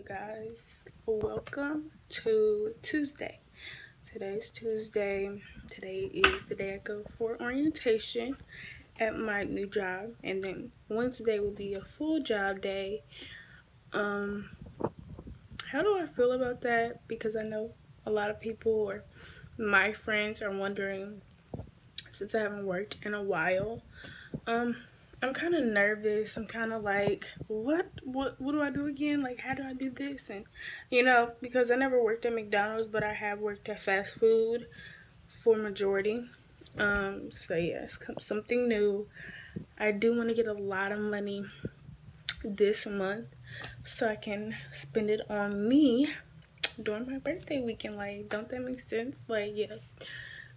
you guys. Welcome to tuesday. Today's tuesday. Today is the day i go for orientation at my new job and then wednesday will be a full job day. Um how do i feel about that? Because i know a lot of people or my friends are wondering since i haven't worked in a while um I'm kind of nervous. I'm kind of like, what, what, what do I do again? Like, how do I do this? And, you know, because I never worked at McDonald's, but I have worked at fast food for majority. Um, so yes, something new. I do want to get a lot of money this month so I can spend it on me during my birthday weekend. Like, don't that make sense? Like, yeah.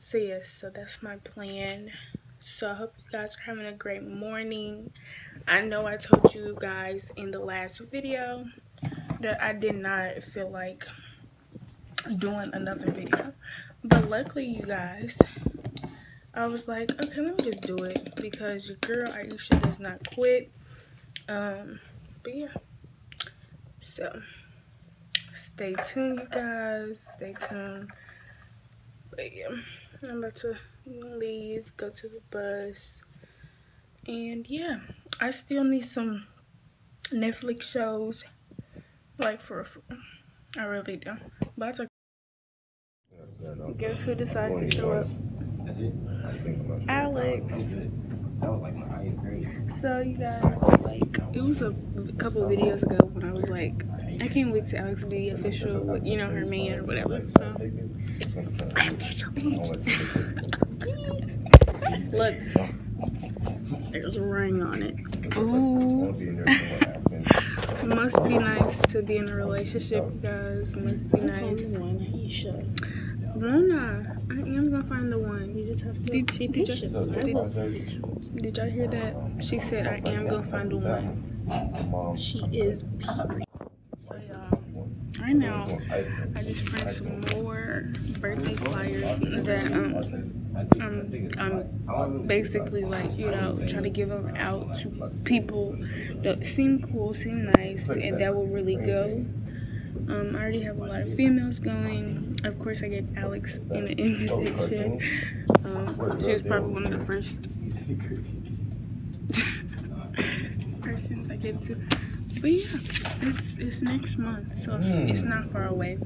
So yes, so that's my plan so i hope you guys are having a great morning. I know i told you guys in the last video that i did not feel like doing another video. But luckily you guys i was like okay let me just do it because your girl aisha does not quit. Um but yeah. So stay tuned you guys. Stay tuned. But yeah i'm about to leave, go to the bus. And yeah, I still need some Netflix shows. Like for, I really do. But I guess who decides to show up? Alex. So you guys, like, it was a couple videos ago when I was like, I can't wait to Alex be official, you know, her man or whatever. So, official, bitch. Look, there's a ring on it. Ooh. Must be nice to be in a relationship, guys. Must be nice. Luna, I am gonna find the one. You just have to did, be did patient. Did, did y'all hear that? She said I am gonna find the one. She is period. So y'all, right now I just print some more birthday flyers that um I'm, I'm basically like, you know, trying to give them out to people that seem cool, seem nice, and that will really go. Um, I already have a lot of females going. Of course, I gave Alex an invitation. Um, she was probably one of the first persons I gave to. But yeah, it's it's next month, so it's, it's not far away.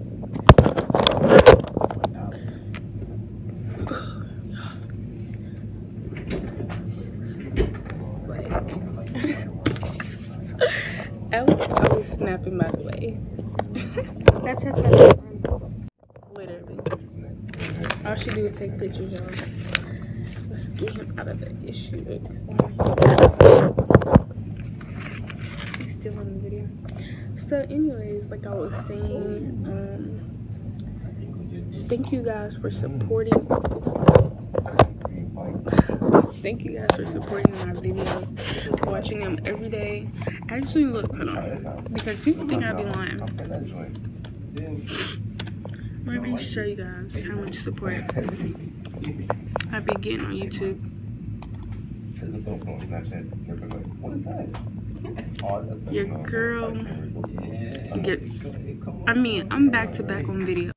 Snapping by the way. Snapchat's my friend. Literally. All she do is take pictures, y'all. Let's get him out of the issue. He's still on the video. So anyways, like I was saying, um, thank you guys for supporting thank you guys for supporting my videos watching them every day actually look hold on because people think i would be lying. Let me show you guys how much support i be getting on youtube. Your girl gets i mean i'm back to back on video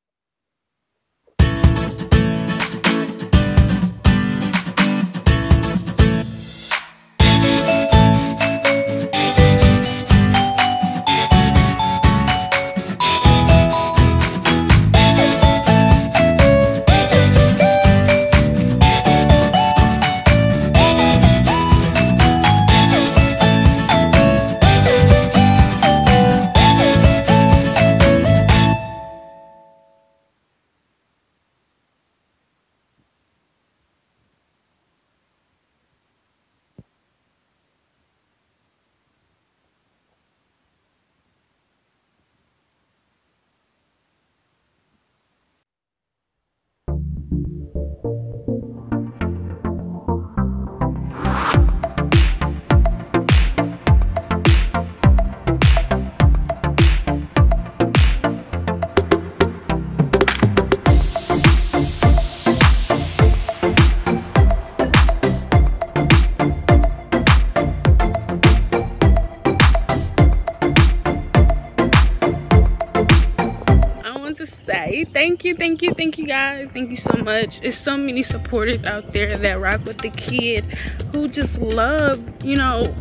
Thank you, thank you, thank you guys. Thank you so much. it's so many supporters out there that rock with the kid who just love, you know,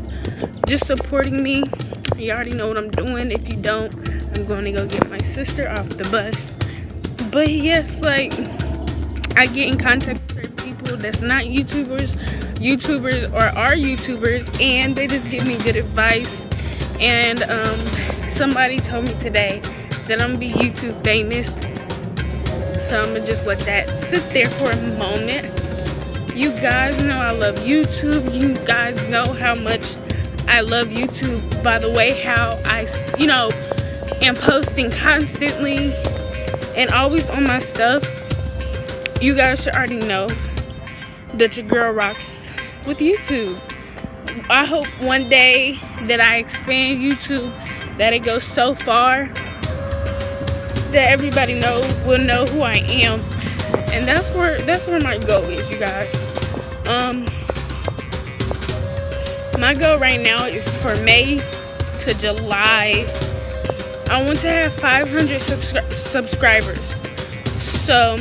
just supporting me. You already know what I'm doing. If you don't, I'm going to go get my sister off the bus. But yes, like, I get in contact with people that's not YouTubers, YouTubers or are YouTubers, and they just give me good advice. And um, somebody told me today that I'm gonna be YouTube famous. So I'm gonna just let that sit there for a moment. You guys know I love YouTube. You guys know how much I love YouTube by the way how I, you know, am posting constantly and always on my stuff. You guys should already know that your girl rocks with YouTube. I hope one day that I expand YouTube, that it goes so far that everybody know will know who I am. And that's where that's where my goal is, you guys. Um my goal right now is for May to July. I want to have 500 subscri subscribers. So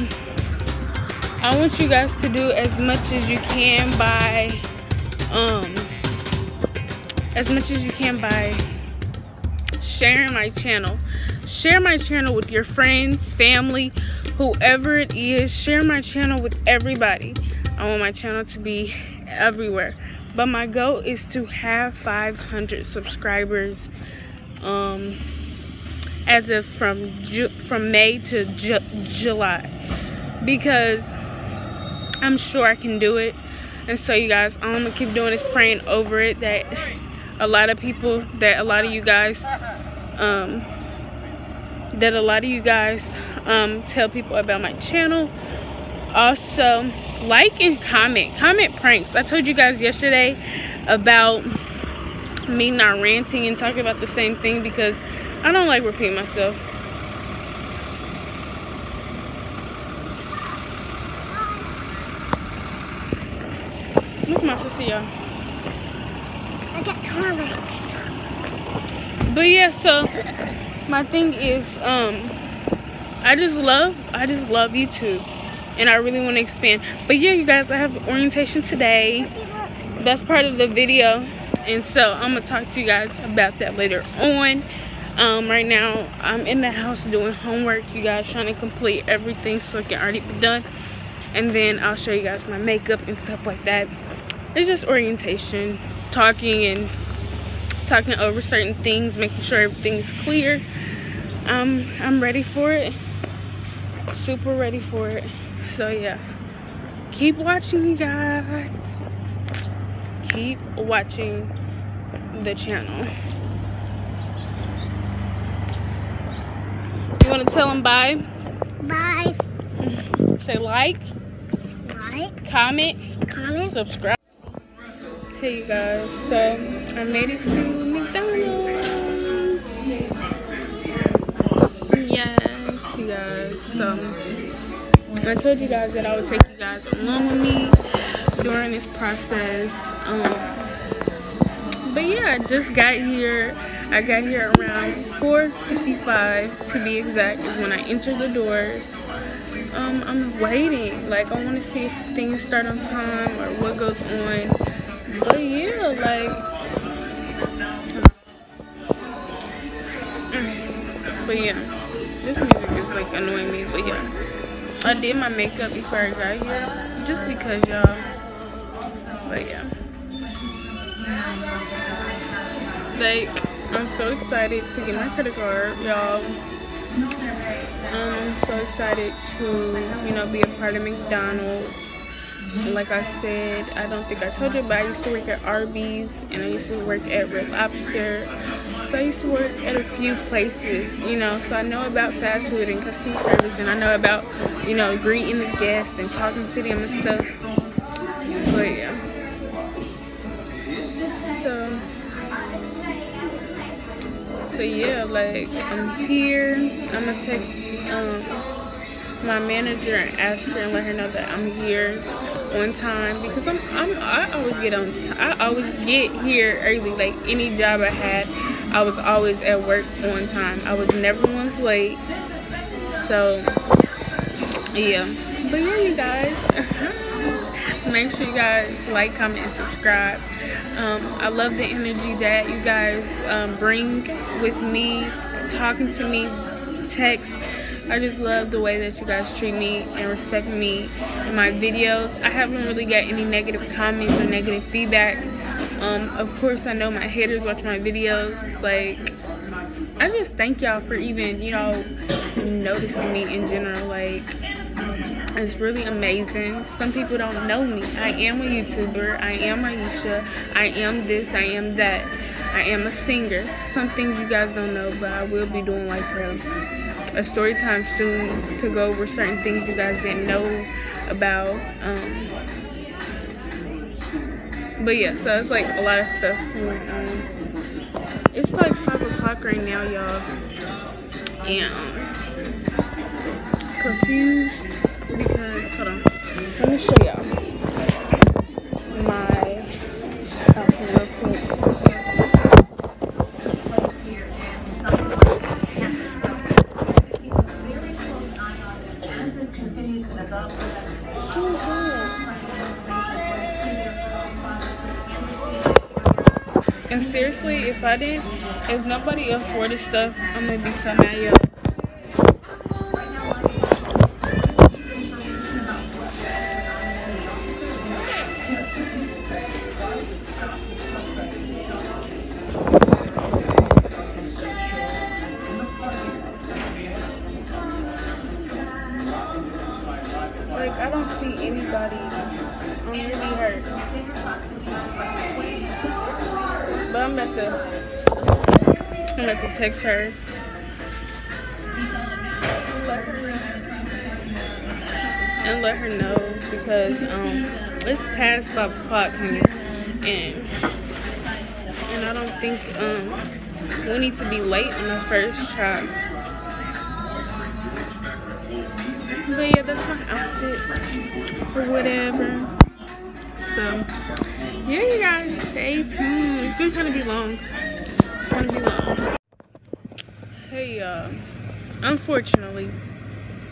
I want you guys to do as much as you can by um as much as you can by sharing my channel share my channel with your friends family whoever it is. Share my channel with everybody. I want my channel to be everywhere. But my goal is to have 500 subscribers um as of from Ju from may to Ju july. Because i'm sure i can do it. And so you guys all i'm gonna keep doing is praying over it that a lot of people that a lot of you guys um that a lot of you guys um, tell people about my channel. Also, like and comment. Comment pranks. I told you guys yesterday about me not ranting and talking about the same thing because I don't like repeating myself. Look my sister, y'all. I got comics. But yeah, so my thing is um i just love i just love youtube and i really want to expand. But yeah you guys i have orientation today. That's part of the video and so i'm gonna talk to you guys about that later on. Um right now i'm in the house doing homework you guys trying to complete everything so it can already be done. And then i'll show you guys my makeup and stuff like that. It's just orientation talking and talking over certain things, making sure everything's clear. Um, I'm ready for it. Super ready for it. So yeah, keep watching you guys. Keep watching the channel. You want to tell them bye? Bye. Say like. Like. Comment. Comment. Subscribe. Hey you guys, so I made it to McDonald's. Yes, you guys. So I told you guys that I would take you guys along with me during this process. Um, but yeah, I just got here. I got here around 4.55 to be exact is when I entered the doors. Um, I'm waiting. Like, I want to see if things start on time or what goes on. But yeah, like yeah, this music is like annoying me. But yeah, I did my makeup before I got here, just because y'all. But yeah, like I'm so excited to get my credit card, y'all. I'm so excited to, you know, be a part of McDonald's. Like I said, I don't think I told you, but I used to work at Arby's and I used to work at Red Lobster so I used to work at a few places, you know, so I know about fast food and customer service and I know about, you know, greeting the guests and talking to them and stuff. But yeah. So, so yeah, like I'm here. I'm gonna text um, my manager and ask her and let her know that I'm here on time because I'm, I'm I always get on I always get here early like any job I had I was always at work on time. I was never once late. So, yeah. But yeah, you guys. Make sure you guys like, comment, and subscribe. Um, I love the energy that you guys um, bring with me, talking to me, text. I just love the way that you guys treat me and respect me in my videos. I haven't really got any negative comments or negative feedback. Um, of course, I know my haters watch my videos. Like, I just thank y'all for even, you know, noticing me in general. Like, it's really amazing. Some people don't know me. I am a YouTuber. I am Aisha. I am this. I am that. I am a singer. Some things you guys don't know, but I will be doing like a, a story time soon to go over certain things you guys didn't know about. Um, but yeah, so it's like a lot of stuff going on. It's like 5 o'clock right now, y'all. And confused because hold on let me show y'all my seriously if i didn't if nobody else wore this stuff i'm gonna be so mad y'all To her. And let her know because um it's past five o'clock honey. And and I don't think um we need to be late on the first try. But yeah, that's my outfit or whatever. So yeah, you guys stay tuned. It's been kind of be long. Kind of be long. Hey y'all. Unfortunately,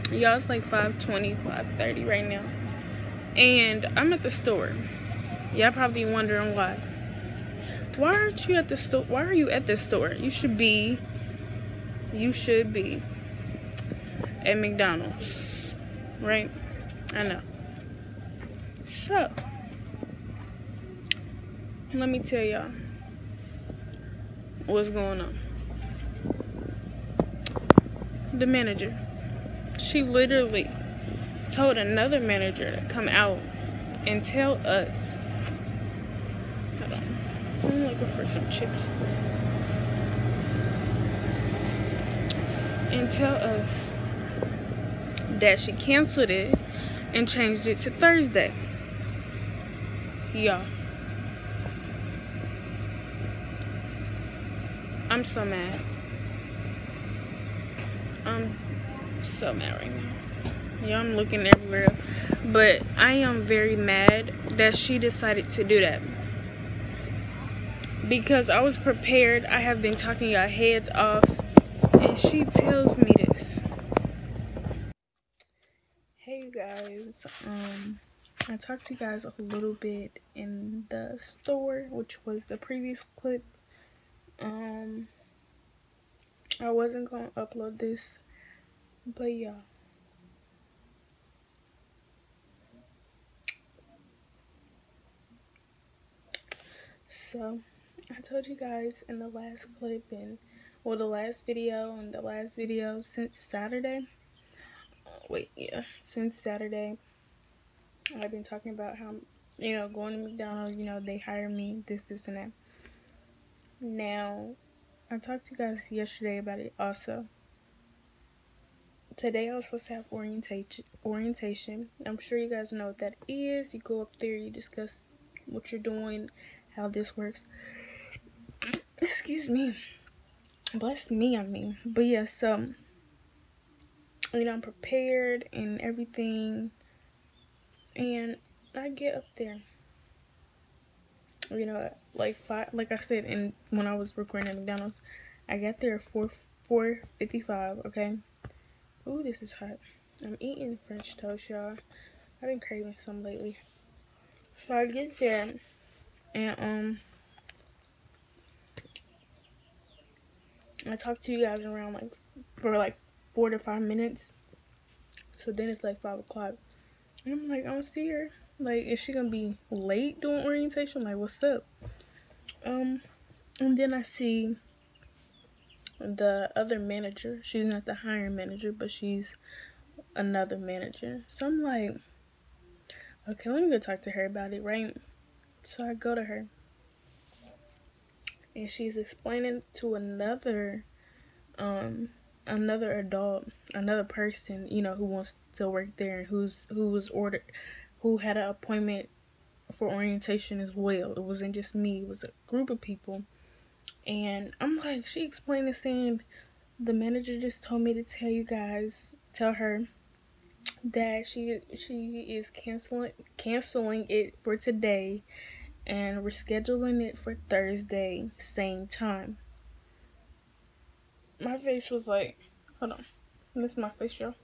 y'all it's like 5:20, 5:30 right now, and I'm at the store. Y'all probably wondering why. Why aren't you at the store? Why are you at the store? You should be. You should be at McDonald's, right? I know. So, let me tell y'all what's going on. The manager, she literally told another manager to come out and tell us. Hold on. I'm looking for some chips. And tell us that she canceled it and changed it to Thursday. Y'all. I'm so mad. I'm so mad right now. Yeah, I'm looking everywhere. But I am very mad that she decided to do that. Because I was prepared. I have been talking your heads off. And she tells me this. Hey you guys. Um I talked to you guys a little bit in the store, which was the previous clip. Um I wasn't gonna upload this, but yeah. So, I told you guys in the last clip and, well, the last video and the last video since Saturday. Wait, yeah, since Saturday, I've been talking about how, you know, going to McDonald's, you know, they hire me, this, this, and that. Now, I talked to you guys yesterday about it also. Today I was supposed to have orientation. Orientation. I'm sure you guys know what that is. You go up there, you discuss what you're doing, how this works. Excuse me. Bless me, I mean. But yeah, so you know, I'm prepared and everything. And I get up there. You know, like five like I said in when I was recording at McDonald's, I got there at four four fifty five, okay? Ooh, this is hot. I'm eating French toast, y'all. I've been craving some lately. So I get there, and um, I talk to you guys around like for like four to five minutes. So then it's like five o'clock, and I'm like, I don't see her. Like, is she gonna be late doing orientation? Like, what's up? Um, and then I see the other manager. She's not the hiring manager, but she's another manager. So I'm like, okay, let me go talk to her about it, right? So I go to her. And she's explaining to another um another adult, another person, you know, who wants to work there and who's who was ordered who had an appointment for orientation as well. It wasn't just me, it was a group of people and I'm like, she explained the saying, the manager just told me to tell you guys, tell her that she she is canceling canceling it for today and rescheduling it for Thursday same time. My face was like, hold on, this is my face, y'all.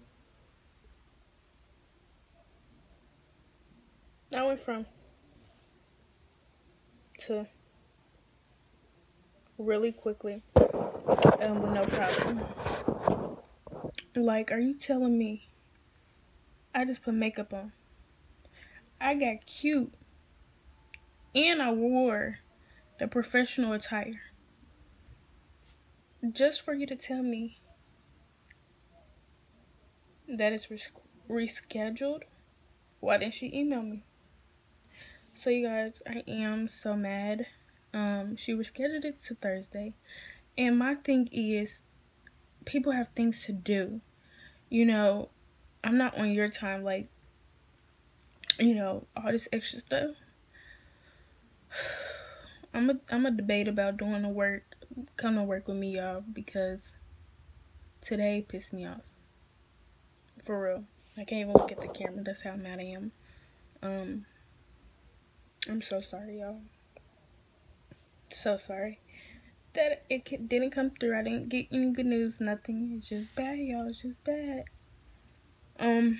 I went from to really quickly um, with no problem. Like, are you telling me I just put makeup on? I got cute and I wore the professional attire just for you to tell me that it's res rescheduled. Why didn't she email me? So, you guys, I am so mad. Um, she rescheduled it to Thursday. And my thing is, people have things to do. You know, I'm not on your time, like, you know, all this extra stuff. I'm a I'm a debate about doing the work. Come to work with me, y'all, because today pissed me off. For real. I can't even look at the camera. That's how mad I am. Um, I'm so sorry, y'all so sorry that it didn't come through. I didn't get any good news, nothing. It's just bad, y'all. It's just bad. Um,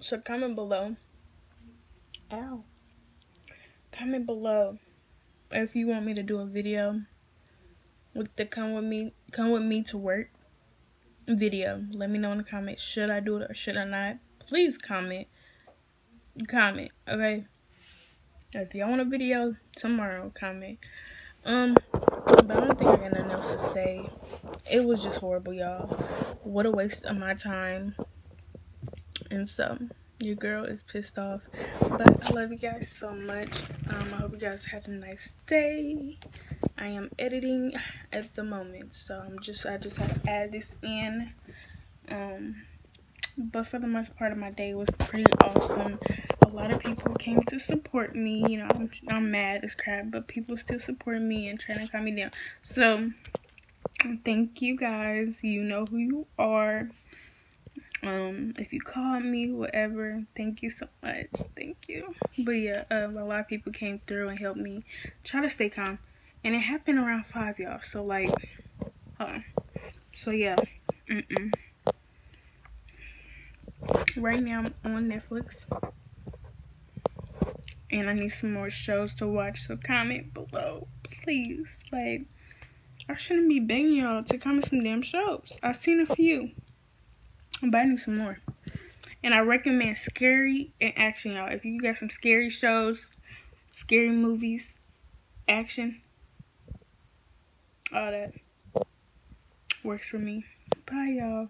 so comment below. Ow. Comment below if you want me to do a video with the come with me, come with me to work video. Let me know in the comments. Should I do it or should I not? Please comment. Comment, okay? If y'all want a video tomorrow, comment. Um, but I don't think I got nothing else to say. It was just horrible, y'all. What a waste of my time. And so, your girl is pissed off. But I love you guys so much. Um, I hope you guys had a nice day. I am editing at the moment, so I'm just I just had to add this in. Um, but for the most part of my day was pretty awesome a lot of people came to support me. You know, I'm, I'm mad as crap, but people still support me and trying to calm me down. So, thank you guys. You know who you are. Um, if you called me, whatever, thank you so much. Thank you. But yeah, um, a lot of people came through and helped me try to stay calm. And it happened around 5, y'all. So, like, hold on. So, yeah. Mm-mm. Right now, I'm on Netflix and I need some more shows to watch. So comment below, please. Like, I shouldn't be begging y'all to comment some damn shows. I've seen a few, but I need some more. And I recommend scary and action, y'all. If you got some scary shows, scary movies, action, all that works for me. Bye, y'all.